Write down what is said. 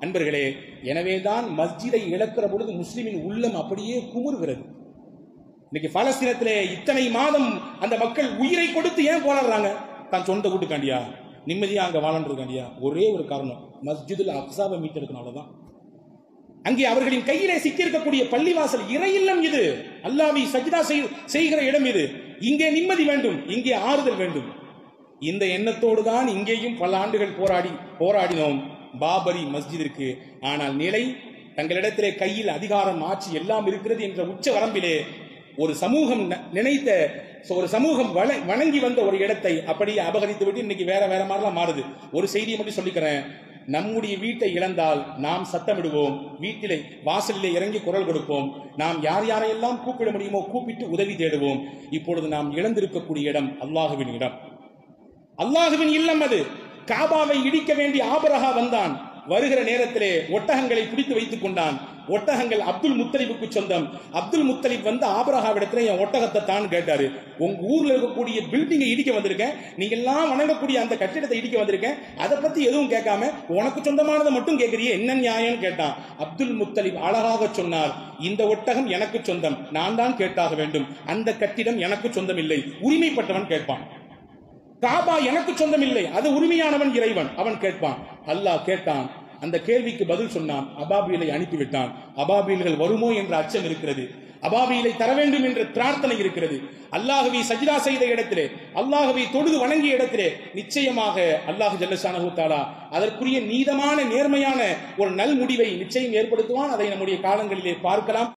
அன்பர்களே எனவேதான் மஸ்ஜிதை இழக்கிற பொழுது முஸ்லிமின் உள்ளம் அப்படியே குமுறுகிறது. இன்னைக்கு பலஸ்தீனத்திலே இத்தனை மாதம் அந்த மக்கள் உயிரை கொடுத்து ஏன் போராடுறாங்க? தான் சொந்த வீட்டுக்காண்டியா? நிம்மதியா அங்க வாழன்றதுக்காண்டியா ஒரே ஒரு காரணம் மஸ்ஜிதுல் அப்சாபை மீட்டெடுக்கனால தான் அங்கே அவர்களின் கையிலே சிக்கியிருக்கக்கூடிய பள்ளிவாசல் இறையில்லம் இது. அல்லாவி சஜிதா செய்- செய்கிற இடம் இது. இங்கே நிம்மதி வேண்டும் இங்கே ஆறுதல் வேண்டும். இந்த எண்ணத்தோடு தான் இங்கேயும் பல ஆண்டுகள் போராடி போராடினோம். பாபரி மஸ்ஜிதிற்கு. ஆனால் நிலை தங்களிடத்திலே கையில் அதிகாரம் ஆட்சி எல்லாம் இருக்கிறது என்ற உச்ச வரம்பிலே ஒரு சமூகம் ந- நினைத்த ஒரு சமூகம் வண- வணங்கி வந்த ஒரு இடத்தை அப்படியே அபகரித்து விட்டு இன்னைக்கு வேற வேற மாதிரிலாம் மாறுது. ஒரு செய்தியை மட்டும் சொல்லிக்கிறேன். நம்முடைய வீட்டை இழந்தால் நாம் சத்தமிடுவோம் வீட்டிலே வாசலிலே இறங்கி குரல் கொடுப்போம். நாம் யார் யாரையெல்லாம் கூப்பிட முடியுமோ கூப்பிட்டு உதவி தேடுவோம். இப்பொழுது நாம் இழந்திருக்கக்கூடிய இடம் அல்லாஹுவின் இடம். அல்லாஹுவின் இல்லம் அது. காபாவை இடிக்க வேண்டிய ஆபரகா வந்தான். வருகிற நேரத்திலே ஒட்டகங்களை பிடித்து வைத்துக் கொண்டான். ஒட்டகங்கள் அப்துல் முத்தலிபுக்கு சொந்தம். அப்துல் முத்தலிப் வந்து ஆபரகாவிடத்துல என் ஒட்டகத்தை தான் கேட்டாரு. உங்க ஊர்ல இருக்கக்கூடிய பில்டிங்கை இடிக்க வந்திருக்கேன். நீங்க எல்லாம் வணங்கக்கூடிய அந்த கட்டிடத்தை இடிக்க வந்திருக்கேன். அதை பத்தி எதுவும் கேட்காம உனக்கு சொந்தமானதை மட்டும் கேட்கறியே என்ன நியாயம்னு கேட்டான். அப்துல் முத்தலிப் அழகாக சொன்னார் இந்த ஒட்டகம் எனக்கு சொந்தம். நான் தான் கேட்டாக வேண்டும். அந்த கட்டிடம் எனக்கு சொந்தம் இல்லை உரிமைப்பட்டவன் கேட்பான். காபா எனக்கு சொந்தம் இல்லை அது உரிமையானவன் இறைவன். அவன் கேட்பான் அல்லாஹ் கேட்டான் அந்த கேள்விக்கு பதில் சொன்னான் அபாபியலை அனுப்பிவிட்டான். அபாபியல்கள் வருமோ என்ற அச்சம் இருக்கிறது. அபாபியலை தர வேண்டும் என்ற பிரார்த்தனை இருக்கிறது. அல்லாஹுவை சஜிதா செய்த இடத்திலே அல்லாஹுவை தொழுது வணங்கிய இடத்திலே நிச்சயமாக அல்லாஹ் ஜல்லஷானஹு தாலா அதற்குரிய நீதமான நேர்மையான ஒரு நல் முடிவை நிச்சயம் ஏற்படுத்துவான். அதை நம்முடைய காலங்களிலே பார்க்கலாம்.